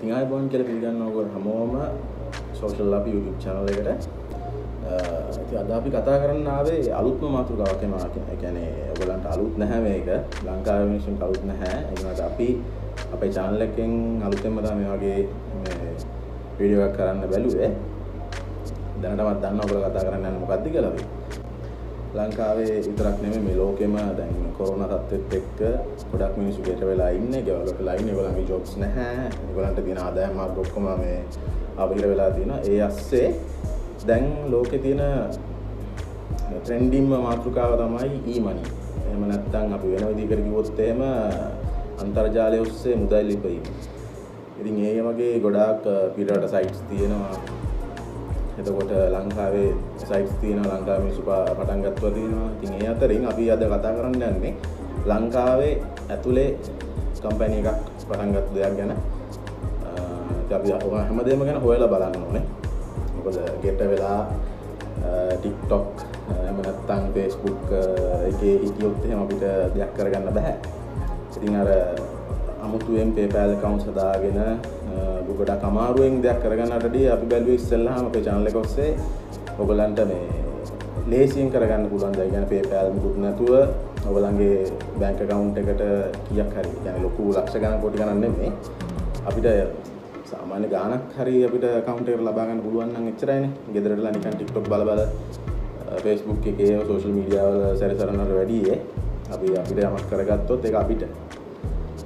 ඉතින් අයිබෝන් කියල පිළිගන්න ඔකොල් හමෝම සෝෂල් අපි YouTube චනල එකට. ඉති අද අපි කතා කරන්න ආවේ අලුත්ම මාතෘකාවකම ගැනේ ඔගලන්ට අලුත් නැහැ මේක. ලංකාව මිනිසුන් කලුත් නැහැ. එනට අපි අපේ චානලකෙන් අලුතෙන්ම තම වගේ වීඩියක් කරන්න බැලුවේ. දැනටමත් දන්න ඔබල කතා කරන්න යන්න මොකක්දි කලවේ ලංකාවේ විතරක් නෙමෙයි මේ ලෝකෙම. දැන් කොරෝනා තත්ත්වෙත් එක්ක ගොඩක් මිනිස්සු ගෙට වෙලා ඉන්නේ ගෙවලට ලයින් ඒගොල්ලන්ගේ ජොබ්ස් නැහැ. ඒගොල්ලන්ට තියෙන ආදායම් මාර්ග ඔක්කොම මේ අවහිර වෙලා තියෙනවා. ඒ අස්සේ දැන් ලෝකේ තියෙන ට්‍රෙන්ඩින්ම මාතෘකාව තමයි ඊමනි එහෙම නැත්නම් අපි වෙන විදිහකට කිව්වොත් එහෙම අන්තර්ජාලය ඔස්සේ මුදල් ලිපීම ඉතින් ඒ වගේ ගොඩාක් පිටරට සයිට්ස් තියෙනවා. එතකොට ලංකාවේ සයිට්ස් තියෙනවා ලංකාවේ මිනිස්සු පටන් ගත්තා තියෙනවා. ඉතින් ඒ අතරින් අපි අද කතා කරන්න යන්නේ ලංකාවේ ඇතුලේ කම්පැනි එකක් පටන් ගත්ත දෙයක් ගැන. ඉතින් අපි හැමදේම ගැන හොයලා බලන්න ඕනේ. මොකද ගෙට වෙලා TikTok එහෙම නැත්නම් Facebook එකේ හිටියොත් එහෙම අපිට දෙයක් කරගන්න බෑ. ඉතින් අර අමුතුවෙන් PayPal account හදාගෙන ගොඩක් අමාරුවෙන් දෙයක් කරගන්නටදී අපි බැලුවේ ඉස්සෙල්ලාම අපේ channel එක ඔස්සේ ඔයගලන්ට මේ ලේසියෙන් කරගන්න පුළුවන් දේ ගැන PayPal මුකුත් නැතුව ඔයගලන්ගේ බැංක් account එකට කීයක් හරි يعني ලොකු ලක්ෂ ගණන් කෝටි ගණන් නෙමෙයි අපිට සාමාන්‍ය ගාණක් හරි අපිට account එකට ලබා ගන්න පුළුවන් නම් එච්චරයිනේ. ගෙදරටලා නිකන් TikTok බල බල Facebook එකේ social media වල සැරිසරනට වැඩියේ අපි අපිට යමක් කරගත්තොත් ඒක අපිට.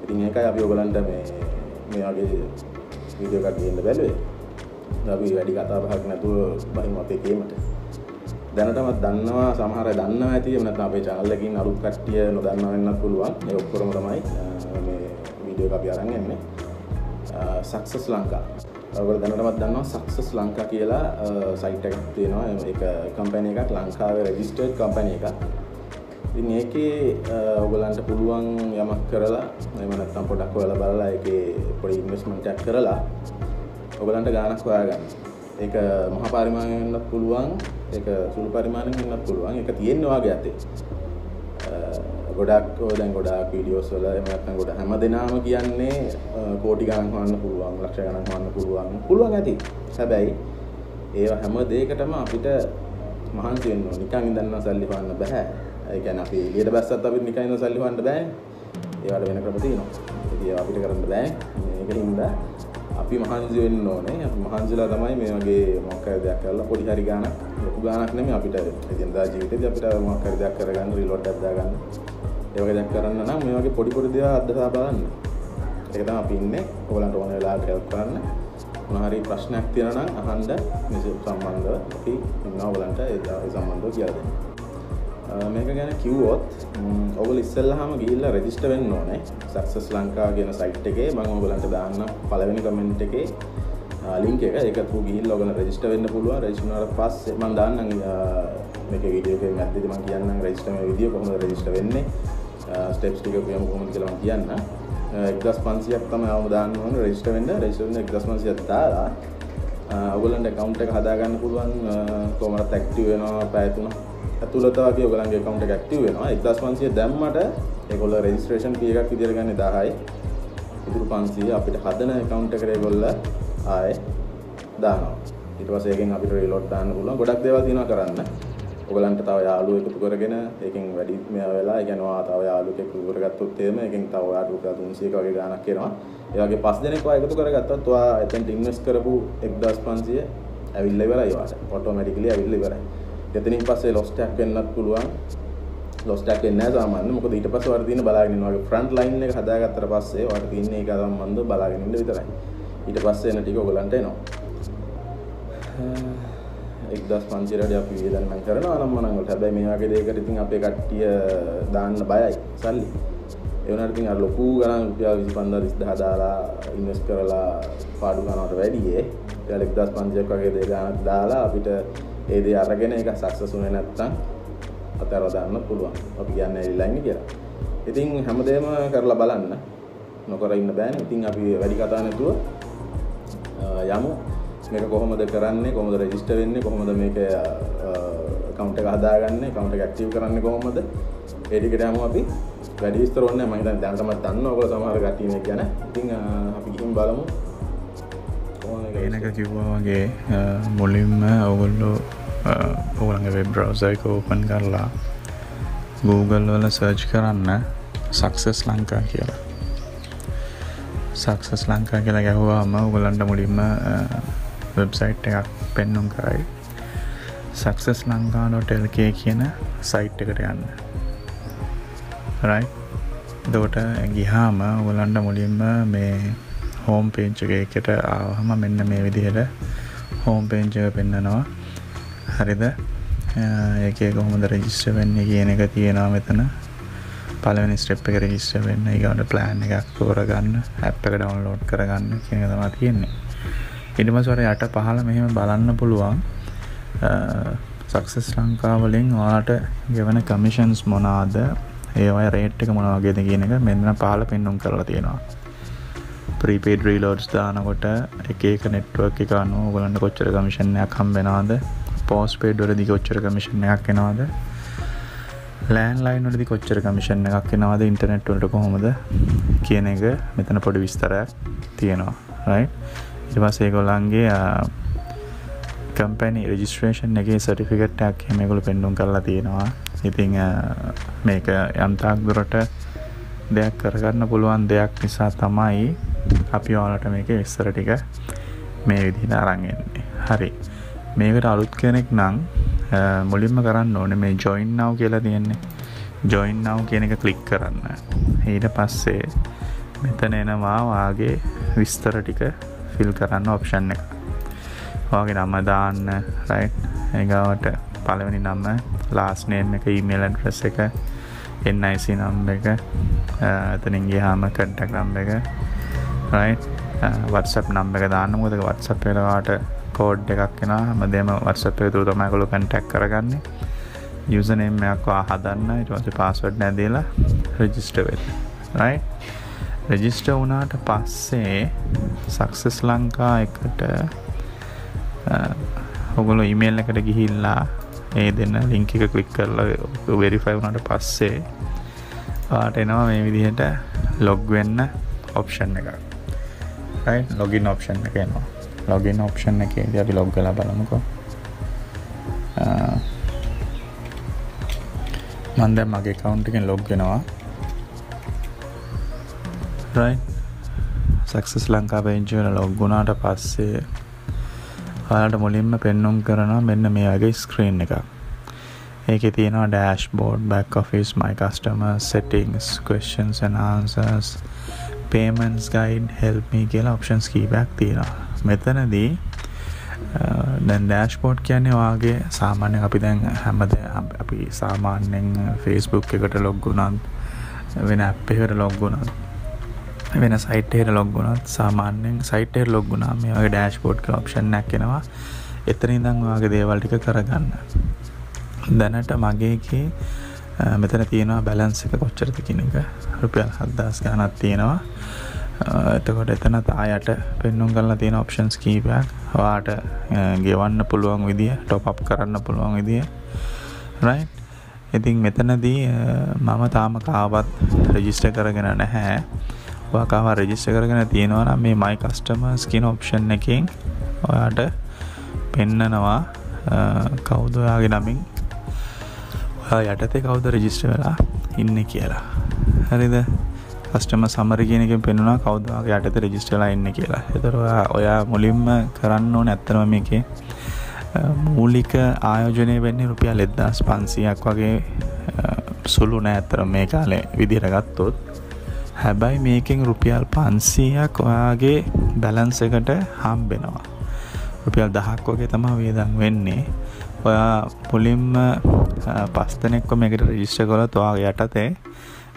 ඉතින් ඒකයි අපි ඔයගලන්ට මේ මේ වගේ වීඩියෝ එකක් ගේන්න බැලුවේ. අපි වැඩි කතා බහක් නැතුව බහිමු අපේ ගේමට. දැනටමත් දන්නවා සමහර අය දන්නවා ඇති එහෙම නැත්නම් අපේ channel එකකින් අලුත් කට්ටිය නොදන්නවා වෙන්නත් පුළුවන්. ඒ ඔක්කොම තමයි මේ වීඩියෝ එක අපි අරන් එන්නේ. සක්සස් ලංකා. ඔයගොල්ලෝ දැනටමත් දන්නවා සක්සස් ලංකා කියලා සයිට් එකක් තියෙනවා. ඒක කම්පැනි එකක් ලංකාවේ රෙජිස්ටර්ඩ් කම්පැනි එකක්. ඉතින් ඒකේ ඔයගලන්ට පුළුවන් යමක් කරලා එහෙම නැත්නම් පොඩක් හොයලා බලලා ඒකේ පොඩි ඉන්වෙස්ට්මන්ට් එකක් කරලා ඔයගලන්ට ගාණක් හොයාගන්න. ඒක මහා පරිමාණයෙන් වෙන්නත් පුළුවන්, ඒක සුළු පරිමාණයෙන් වෙන්නත් පුළුවන්. ඒක තියෙන්නේ වාගේ අතේ. ගොඩක් ඔය දැන් ගොඩාක් වීඩියෝස් වල එහෙම නැත්නම් ගොඩ හැම දෙනාම කියන්නේ කෝටි ගණන් හොයන්න පුළුවන්, ලක්ෂ ගණන් හොයන්න පුළුවන්. පුළුවන් ඇති. හැබැයි ඒවා හැම දෙයකටම අපිට මහන්සි වෙන්න ඕන. නිකන් ඉඳන් සල්ලි හොයන්න බෑ. ඒ කියන්නේ අපි එළියට බැස්සත් අපිට නිකන් ඉඳන් සල්ලි හොයන්න බෑනේ. ඒවට වෙන ක්‍රම තියෙනවා. ඉතින් ඒවා අපිට කරන්න බෑ. මේකෙන් අපි මහන්සි වෙන්න ඕනේ. අපි මහන්සිලා තමයි මේ වගේ මොකක් හරි දෙයක් කරලා පොඩි හරි ගාණක් ලොකු ගාණක් නෙමෙයි අපිට එදිනදා ජීවිතේදී අපිට මොකක් හරි දෙයක් කරගන්න රිලෝඩ් එකක් දාගන්න. ඒ වගේ දෙයක් කරන්න නම් මේ වගේ පොඩි පොඩි දේවල් අත්දැකලා බලන්න. ඒක තමයි අපි ඉන්නේ. ඔයගලන්ට ඕන වෙලාවට හෙල්ප් කරන්න. මොන හරි ප්‍රශ්නයක් තියෙනවා නම් අහන්න මේ සම්බන්ධව අපි ඉන්නවා ඔයගලන්ට ඒ සම්බන්ධව කියලා දෙන්න. මේක ගැන කිව්වොත් ඔබල ඉස්සල්ලාම ගිහිල්ලා රෙජිස්ටර් වෙන්න ඕනේ. Success Lanka කියන සයිට් එකේ මම ඔයගලන්ට දාන්න පළවෙනි කමෙන්ට් එකේ ලින්ක් එක. ඒක තු ගිහිල්ලා ඔයගල රෙජිස්ටර් වෙන්න පුළුවන්. රෙජිස්ටර් වුණාට පස්සේ මම දාන්නම් මේකේ වීඩියෝ එකේ මැද්දේදී මම කියන්නම් රෙජිස්ටර් මේ විදිය කොහොමද රෙජිස්ටර් වෙන්නේ. ස්ටෙප්ස් ටික කියමු කොහොමද කියලා මම කියන්න. 1500ක් තමයි අවම දාන්න ඕනේ රෙජිස්ටර් වෙන්න. රෙජිස්ටර් වෙන්න 1500ක් දාලා ඔයගලන්ට account එක හදාගන්න පුළුවන්. කොහොමද ඇක්ටිව් වෙනවා පැය 3 ඇතුළතාව කිය ඔයගලන්ගේ account එක active වෙනවා 1500 දැම්මට ඒගොල්ලෝ registration fee එකක් විදියට ගන්නේ 1000යි ඉතුරු 500 අපිට හදන account එකට ඒගොල්ලෝ ආයේ දානවා ඊට පස්සේ ඒකෙන් අපිට reload දාන්න පුළුවන් ගොඩක් දේවල් තියෙනවා කරන්න ඔගලන්ට තව යාළුවෝ එකතු කරගෙන ඒකෙන් වැඩි මෙයා වෙලා ඒ කියන්නේ ඔයා තව යාළුවෙක් එකතු කරගත්තොත් එහෙම ඒකෙන් තව ඔයාට රුපියල් 300ක වගේ ගාණක් එනවා. ඒ වගේ පස් දෙනෙක් ඔයා එකතු කරගත්තොත් ඔයා එතෙන්ට ඉන්වෙස්ට් කරපු 1500 ඇවිල්ලා ඉවරයි ඔයාට. ඔටෝමැටිකලි ඇවිල්ලා ඉවරයි. එතනින් පස්සේ ලොස්ටක් වෙන්නත් පුළුවන්. ලොස්ටක් වෙන්නේ නැහැ සාමාන්‍ය මොකද ඊට පස්සේ වර තියෙන බලාගෙන ඉන්නවා. වගේ ෆ්‍රන්ට් ලයින් එක හදාගත්තට පස්සේ වට තින්නේ ඒක සම්බන්ධව බලාගෙන ඉන්න විතරයි. ඊට පස්සේ එන ටික ඔයගලන්ට එනවා. එක්දස් පන්සිරට අපි වියදන්නම් කරනවා. නම් මනම් වලට. හැබැයි මේ වගේ දෙයකට ඉතින් අපේ කට්ටිය දාන්න බයයි. සල්ලි. ඒ වුණාට ඉතින් අර ලොකු ගණන් රුපියල් 25000 30000 දාලා ඉන්වෙස්ට් කරලා පාඩු ගන්නවට වැඩියේ. රුපියල් 1500ක් වගේ දෙයක් ගණන් දාලා අපිට ඒ දේ අරගෙන ඒක සක්සස් වුණේ නැත්නම් අතහැරලා දාන්න පුළුවන්. අපි කියන්නේ ඇවිල්ලා ඉන්නේ කියලා. ඉතින් හැමදේම කරලා බලන්න. නොකර ඉන්න බෑනේ. ඉතින් අපි වැඩි කතා නැතුව යමු. මේක කොහොමද කරන්නේ? කොහොමද රෙජිස්ටර් වෙන්නේ? කොහොමද මේක account එක හදාගන්නේ? account එක ඇක්ටිව් කරන්නේ කොහොමද? ඒ ටිකට යමු අපි. වැඩි විස්තර ඕනේ නැහැ. මම හිතන්නේ දැනටමත් දන්නවා ඔයගොල්ලෝ සමහර කට්ටිය මේක ගැන. ඉතින් අපි ගිහින් බලමු. ඒනක කිව්වා වගේ මුලින්ම ඔගොල්ලෝ ඔගලගේ වෙබ් බ්‍රවසයික ඕපන් කරලා Google වල සර්ච් කරන්න සක්සස් ලංකා කියලා. සක්සස් ලංකා කියලා ගැහවාම උගලන්ට මුලින්ම වෙබ්සයිට් එකක් පෙන්නුම් කරයි. සක්සස් ලංකානොටල්කේ කියන සයිට් එකට යන්න. රයි දෝට ගිහාම ඔගලන්ට මුලින්ම මේ හෝම් පේංචක එකට ආවහම මෙන්න මේ විදිහට හෝම් පේංචක පෙන්න්නනවා හරිද? ඒක කොහොමද රෙජිස්ට වෙන්න කියන එක තියෙනවා මෙතන. පලවනි ස්ටප් එක රෙජිස්ට වෙන්න ඒකට ප්ලෑන් එකක් තෝරගන්න ඇප් එක ඩවන්ලෝඩ් කරගන්න කියන තමා තියෙන්නේ. ඉඩමස්වර යට පහල මෙහෙම බලන්න පුළුවන්. සක්සස් ලංකාවලින් වාට ගෙවන කමිෂන්ස් මොනාද ඒවයි රේට් එක මොනවාගේද කියන එක මෙන්න පාල පෙන්නුම් කරලා තියෙනවා. ප්‍රීපේඩ් රීලෝඩ්ස් දානකොට එක එක නෙට්ුවක් එක අනුව ගලන්න කොච්චර කමිෂණයක් හම්බෙනවාද? පෝස් පේඩ් වලදි කොච්චර කමිෂණයක් එනවාද? ලෑන් ලයින් වලදි කොච්චර කමිෂණ එකක් එනවාද? ඉන්ටනෙට් වලට කොහොමද? කියන එක මෙතන පොඩි විස්තරයක් තියෙනවා රයි ඉට පස්සේ ගොල්ලන්ගේ කම්පැනි රජිස්ට්‍රේෂන් එක සටිෆිකට්ටක් හෙමකුළු පෙන්ඩුම් කරලා තියෙනවා. ඉතිං මේක යම්තාක් දුරට දෙයක් කරගන්න පුළුවන් දෙයක් නිසා තමයි අපි ඕලට මේක විස්සර ටික මේ විදිහට අරන්ගෙන්නේ හරි. මේකට අලුත් කෙනෙක් නං මුලින්ම කරන්න ඕන මේ ජොයින් නව් කියලා තියෙන්නේ. ජොයින් නව් කියන එක කලික් කරන්න. ඊට පස්සේ මෙතන එනවා වාගේ විස්තර ටික ෆිල් කරන්න ඔප්ෂන් එක. වගේ නම්ම දාන්න රයි් ඒගාවට පළවෙනි නම්ම ලාස්නේම් එක ඊමේල් ඇඩ්‍රස් එක එන්නයිC නම් එක එතනින්ගේ හාම කට්ටක් නම්බ එක වත්සප් නම්බ එක දාන්න. මුදක වත්සප් පෙරවාට කෝඩ් එකක් කෙන මදේම වත්සප් තුර තමයිකොළු කන්ටැක් කරගන්න. යුසනම්යක්වා හදන්න. ඉටවස පාස්වඩ් නැදලා රජිස්ට වෙල් රයි රජිස්ට වනාට පස්සේ සක්සස් ලංකා එකට ඔගොලු ඉමේල් එකට ගිහිල්ලා ඒ දෙන්න ලිංක එක කලික් කරලා වෙරිෆයි වුණට පස්සේ පාට එනවා. මේ විදිහට ලොග්වෙන්න ඔප්ෂන් එකක්. ලොගින් ඔප්ෂන් එක එනවා. ලොගින් ඔප්ෂන් එක ද අපි ලොග් කලා බලමුකෝ. මන්ද මගේ කවුන්ටකින් ලොග්ගෙනවා රයි සක්සස් ලංකා පෙන්චිවල ලොග්ගුණාට පස්සේ ඔයාලට මුලින්ම පෙන්නුම් කරනවා මෙන්න මේ වගේ ස්ක්‍රීන් එක ඒක තියෙනවා dash board back office my custom settings questions and answers. Payments guide help me කියලා ඔප්ෂන්ස් කීපයක් තියෙනවා. මෙතනදී දැන් ඩෑශ්පෝට් කියන්නේ වාගේ සාමාන්‍ය අපි දැන් හැමද අපි සාමාන්‍යෙන් ෆේස්බුක් එකට ලොග්ගුණත් වෙන අප්පෙකට ලොග්ගුණත් වෙන සයිට්හට ලොග්ගුණත් සාමාන්‍යෙන් සයිටේ ලොග්ගුණා මේ වගේ ඩෑශ්පෝට් ඔප්ෂන් ඇක්කෙනවා එතන ඉදං වගේ දේවල්ටික කරගන්න. දැනට මගේකේ මෙතන තියෙනවා බැලන්ස එක කොච්චරද කියන එක. රුපියල් හදදාස් ගානත් තියෙනවා. එතකොට එතන තායට පෙන්නුම් කරලා තියෙන ඔප්ෂන්ස් කීපයක්. වාට ගෙවන්න පුළුවන් විදිය ටොප් අප් කරන්න පුළුවන් විදිය. රයි් ඉතින් මෙතනදී මම තාම කාවත් රජිස්ට කරගෙන නැහැ. වාකාව රජිස්ට කරගෙන තියෙනවනම් මේ මයි කස්ටම ස්කින ඔප්ෂන් එකින් ඔයාට පෙන්නනවා. කවුදයාගේ නමින්? යටතේ කවුද රජිස්ට වෙලා ඉන්න කියලා. හරිද? කස්ටම සමර කියනකින් පෙනුණා කවදවාගේ යටත රජිස්ටලා ඉන්න කියලා. එතර ඔයා මුලින්ම කරන්න ඕන ඇත්තරම මේකේ මූලික ආයෝජනය වෙන්නේ රුපියල් එද්දාස් පන්සියක් වගේ සුළු නෑ ඇත්තර මේ කාලේ විදිර ගත්තොත්. හැබැයි මේකෙන් රුපියල් පන්සීයක් ඔයාගේ බැලන්ස එකට හම්බෙනවා. රුපියල් දහක් වගේ තමා වේදන් වෙන්නේ. ඔයා පුලින්ම පස්තනෙක්කො මේකට රජිස්ට කොල තුවාගේ යටතේ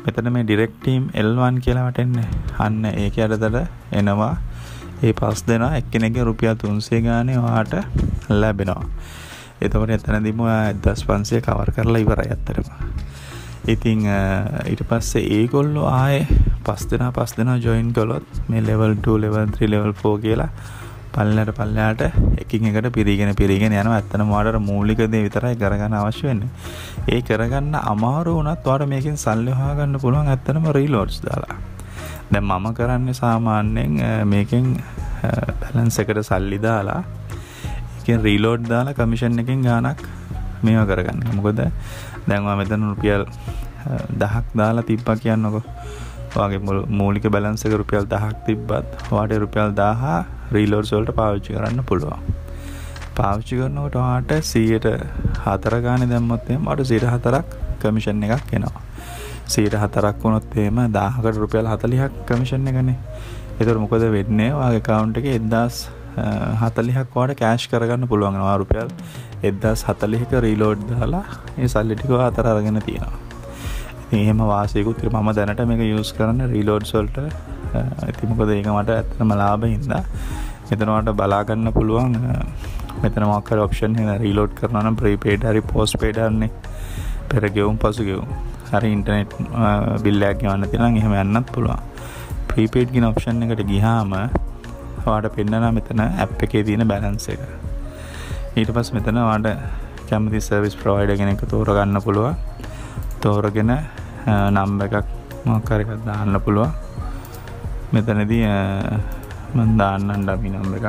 මෙතන මේ ඩිරෙක්ටීම් එල්වන් කියලා වටෙන්නේ. අන්න ඒක අරතට එනවා. ඒ පස් දෙෙන එක්කෙනෙක රුපියල් තුන්සේ ගානය වාට ලැබෙනවා. එතකට එතනදිම දස් පන්සේ කවර් කරලා ඉවර ඇත්තරම ඉතිං ඊට පස්සේ ඒගොල්ලො ආය පස් දෙෙන පස් දෙෙන ජොයින් කොලොත් මේ ලෙවල් 2 ලෙවල් 3 ලෙවල් 4 කියලා පල්ලට පල්ලයාට එකින් එකට පිරිගෙන පිරිගෙන යන ඇත්තන මාඩට මූලිකදේ විතරයි කරගන්න අවශ්‍ය වෙන්න. ඒ කරගන්න අමාරු වනත් වාට මේකින් සල්ලහාගන්න පුළුවන් ඇත්තනම රීලෝඩ්ස් දාලා. දැ මම කරන්න සාමාන්‍යෙන් මේකින් පැලන්ස එකට සල්ලි දාලා රීලෝඩ් දාලා කමිෂන් එකින් ගානක් මේව කරගන්න. මොකොද දැන්වා මෙතන රුපියල් දහක් දාලා තිබ්බා කියන්නකො. වගේ මූලික බැලන්සක රුපියල් දහක් තිබ්බත් වාට රුපියල් දාහා රීලෝඩ් සොල්ට පාවිච්චි කරන්න පුළුවන්. පාවිච්චි කරනකොට වාට සීයට හතර ගාන දැම්මොත්තේ මට සිට හතරක් කමිෂන් එකක් එනවා. සීට හතරක් වුණොත් එම දාහකට රුපියල් හතලිහක් කමිෂන් එකනේ. එතුර මොකද වෙන්නේ? වගේ කවුන්ට එක එදදාස් හතලිහක් වාට කෑශ් කරගන්න පුළුවන්ගෙනවා රුපියල් එදදාස් හතලිහික රීලෝඩ් දාලා ඒ සල්ලිටික අතර අරගෙන තියෙනවා. එහෙම වාසයකුත් මම දැනට මේක යස් කරන්න රීලෝඩ් සොල්ට ඇතිමකොද ඒක මට ඇත්තනම ලාබ හින්දා. මෙතනවාට බලාගන්න පුළුවන් මෙතන මක්කර ඔප්ෂන් හෙන රීලෝඩ් කරන ප්‍රීපේඩ හරි පෝස් පේඩන්නේ පෙර ගෙවුම් පසු ගෙවුම්. හරි ඉන්ටනෙට් බිල්ලයක් ගවන්න තින එහෙම යන්නත් පුළුවන්. ප්‍රීපේඩ් ගෙන ඔප්ෂන් එකට ගිහාම වාට පෙන්න්නන මෙතන ඇප් එකේ තියෙන බැලන්ස එක. ඊට පස් මෙතන වාට කැමති සර්විස් ප්‍රවයිඩ ගෙනෙක තෝරගන්න පුළුවන්. තෝරගෙන නම්බ එකක් මොක්කරකක් දාන්න පුළුවන්. මෙතනදී මන් දාන්නන් ඩමි නම්බ එකක්.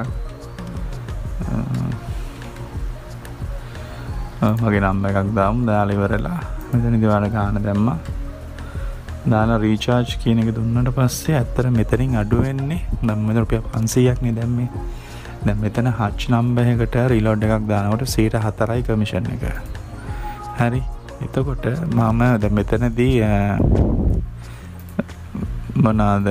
මගේ නම්බ එකක් දාම් දාලිවරලා මෙතනි දිවාට ගාන දැම්ම. දාන රීචාර්ජ් කියන එක දුන්නට පස්සේ ඇත්තර මෙතරින් අඩුවෙන්නේ දම්මත රුපිය පන්සීයක්නේ දැම්මේ දැ මෙතන හච් නම්බහකට රිලෝඩ් එකක් දානවට සීට හතරයි කමිෂන් එක. හරි. එතකොට මම ද මෙතනදී මොනාද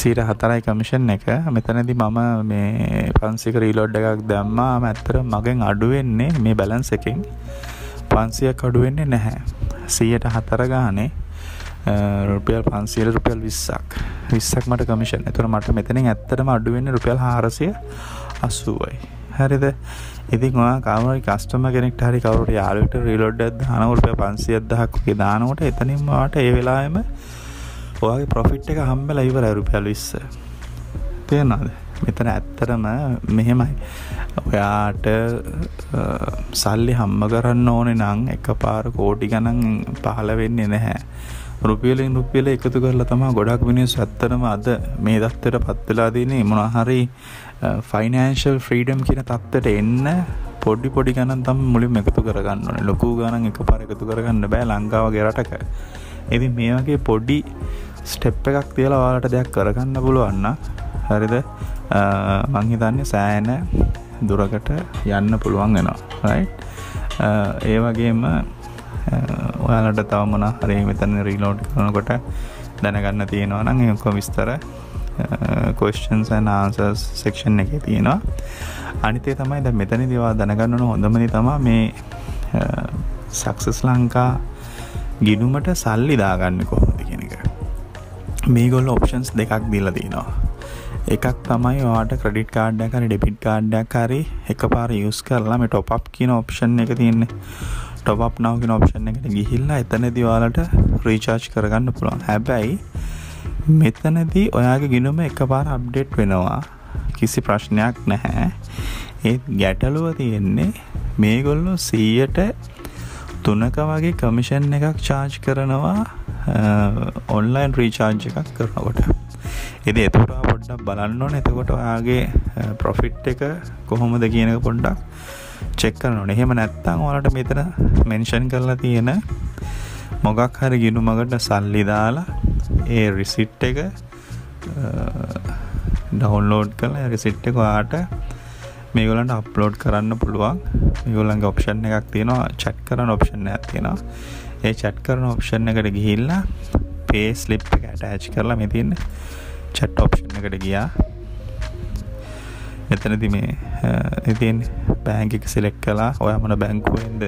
සීට හතරයි කමිෂන් එක. මෙතනදි මම මේ පන්සික රීලෝඩ් එකක් දැම්මා. ඇත්තර මගෙන් අඩුවෙන්නේ මේ බැලන්ස එකින්. පන්සියක් අඩුවෙන්නේ නැහැ. සීයට හතර ගානේ රුපියල් පන්සියල රුපියල් විස්සක්. විස්සක් මට කමිෂන් එතුර මට මෙතනින් ඇත්තටම අඩුවෙන්න රුපියල් හාරසිය අස්සුවයි හරිද? ඉතින් ඔයා කවර කස්ටම කෙනෙක්ට හරි කවරුට යාලට රිලොඩ් දානවරුපය පන්සිය අදහක්ගේ දානකොට එතනින්මට ඒ වෙලාම ඔයාගේ ප්‍රොෆිට් එක හම්බ ලයිවර ඇරුපැල් විස්ස. තියෙනද මෙතන ඇත්තරම මෙහෙමයි. ඔයාට සල්ලි හම්බ කරන්න ඕනෙ නං එක පාර කෝටි ගණන් පහල වෙන්නේ නැහැ. රුපියලින් රුපියල එකතු කරලා තමා ගොඩක් මිනිස් ඇත්තරම අද මේ දත්තර පත්වෙලා දන්නේ මොනහරි ෆයිනන්ශල් ෆ්‍රීඩම් කියන තත්වට එන්න පොඩි පොඩි ගණන් තම මුලින් එකතු කරගන්න ඕන. ලොකු ගණන් එක පර එකතු කරගන්න බෑ ලංකාවගේ රටක එති මේ වගේ පොඩි ස්ටෙප් එකක් තියලා වාලට දෙයක් කරගන්න පුළුවන්න හරිද? මංහිතන්නේ සෑන දුරකට යන්න පුළුවන් වෙනවා. රයි ඒ වගේම ඔයාලට තවමන හරි මෙතන රීලෝඩ් කරනකොට දැනගන්න තියෙනවා නම් එකො විස්තර කොස්ටන්ස් ආන්සර්ස් සෙක්ෂන් එක තියෙනවා. අනිතේ තමයි ද මෙතනි දවා දැනගන්නන හොඳමනි තමා මේ සක්සස් ලංකා ගිනුමට සල්ලි දාගන්න කොහොමද කියන එක. මේගොල්ල ඔප්ෂන්ස් දෙකක් දිල්ල තියෙනවා එකක් තමයි වාට ක්‍රඩිට් කාඩ්ඩ කර ඩෙපිට් කාඩ්ඩක් හරි එක පාර යස් කරලා මේ ටොප් කියන ඔප්ෂන් එක තියන්නේ. ටොප් නවගෙන ඔප්ෂන් එකට ගිහිල්ලා එතන දිවාලට රීචාර්ජ් කරගන්න පුළුවන්. හැබැයි මෙතනදී ඔයාගේ ගිනුම එක පාර අප්ඩේට් වෙනවා. කිසි ප්‍රශ්නයක් නැහැ. ඒත් ගැටලුව තියෙන්නේ මේගොල්ලො සීයට තුනක වගේ කමිෂන් එකක් චාර්ජ් කරනවා ඔන්ලයින් රීචාර්ජ් එකක් කරනකොට. එද එතුට පොඩ්ඩක් බලන්න ඕන. එතකොට ඔයාගේ ප්‍රොෆිට් එක කොහොමද කියනක පොඩ්ඩක් චෙක් කරන එහෙම නැත්තං ඕලට මෙතන මෙන්ෂන් කරලා තියෙන මොගක් හරි ගිනු මගට සල්ලි දාලා ඒ රිසිට් එක ඩවන්ලෝඩ් කල රිසිට් එක වාට මේගොලන්ට අප්ලෝඩ් කරන්න පුළුවන්. මේගොලන්ගේ ඔප්ෂන් එකක් තියෙනවා චැට් කරන ඔප්ෂන් ඇත් තියෙනවා. ඒ චැට් කරන ඔප්ෂන් එකට ගිහිල්ලා පේ ස්ලිප් එක ඇටෑච් කරලා මේ තියන්න. චැට් ඔප්ෂන් එකට ගියා. එතනති මේ ඉතින් බෑංකික සිලෙක් කලා ඔයමන බැංකුවෙන්ද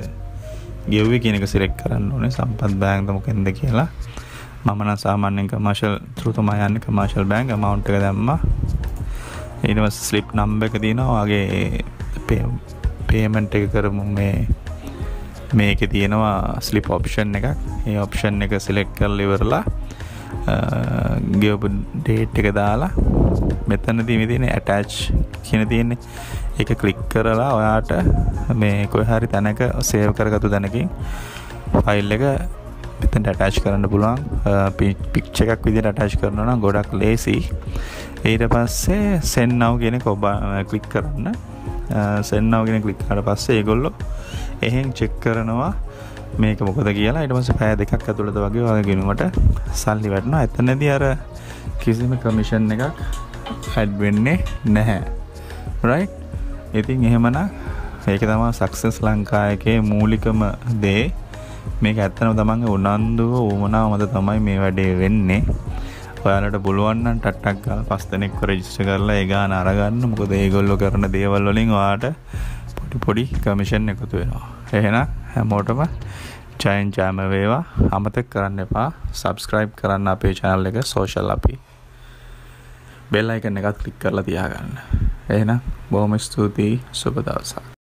ගෙව්වි කියනක සිලෙක් කරන්න ඕනේ. සම්පත් බෑන්දමොකෙන්ද කියලා. මමන සාමාන්‍යෙන් කමර්ශල් තෘතුමා යන්න කමර්ශල් බෑන්ග මවන්්ට එක දැම්ම. ඉනිව ස්ලිප් නම්බ එක දිනවාගේ පේමන්ට් එක කරමු. මේ මේක තියෙනවා ස්ලිප් ඔප්ෂන් එකක්. ඒ ඔප්ෂන් එක සිලෙක් කල් ඉවරලා ගෙවපු ඩේට් එක දාලා මෙතන දීමි තියෙන ඇටච් කියන තියෙන්නේ. එක කලික් කරලා ඔයාට මේ කොයි හරි තැනක සේව් කරගතු දැනකින් ෆයිල් එක මෙතට ඇටච් කරන්න පුළුවන්. පික්්ච එකක් විදි අටච් කරනවා ගොඩක් ලේසි ඊට පස්සේ සෙන්නව් කියෙන කොබ කලික් කරන්න. සෙන්නව් ගෙන කලික්කාට පස්සේ ඒගොල්ලො එහෙන් චෙක් කරනවා මේක මොකද කියලා. ඉටමස පෑ දෙකක් ඇතුළද වගේ වගගෙනුවට සල්ලි වැටන ඇතනැති අර කිසිම කමිෂන් එකක් හැඩ්වෙන්නේ නැහැ. රයි ඉතින් එහෙමන ඒක තමා සක්සස් ලංකායකේ මූලිකම දේ. මේක ඇත්තනම තමන්ගේ උනන්දුව ඌමනාව මත තමයි මේ වැඩේ වෙන්නේ. ඔයාලට පුළුවන්න ටට්ටක් ගාල පස් දෙනෙක් රජිස්ට කරලා ඒගා අරගන්න. මොකද ඒගොල්ලො කරන දේවල් වලින් වාට පොඩි පොඩි කමිෂන් එකතු වෙනවා. එහෙන හැමෝටම ජයන් ජෑම වේවා. අමතක් කරන්න එපා. සබස්ක්‍රයිබ් කරන්න අපේ චැනල් එක සෝෂල් අපි. බෙල් අයිකන එකත් කලික් කරලා තියාගන්න. එහෙනම් බොහොම ස්තුතියි. සුබ දවසක්.